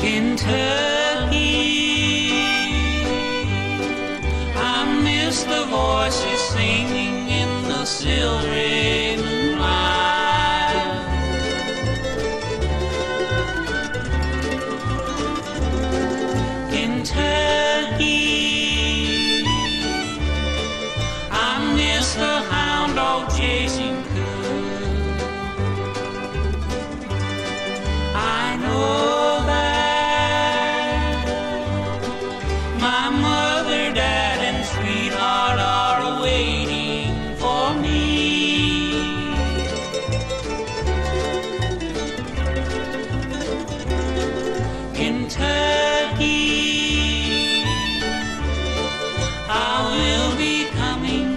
Kentucky. I miss the voices singing in the silvery moonlight.